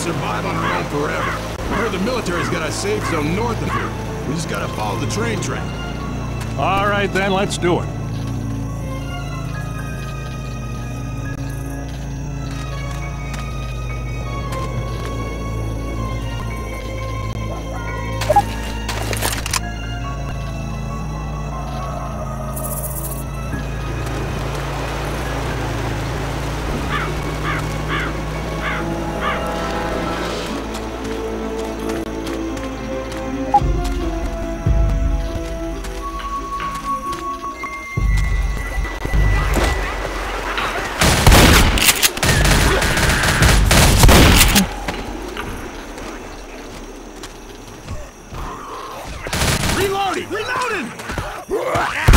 survive on our own forever. I heard the military's got a safe zone north of here. We just gotta follow the train track. All right, then, let's do it. Reloading! Reloading!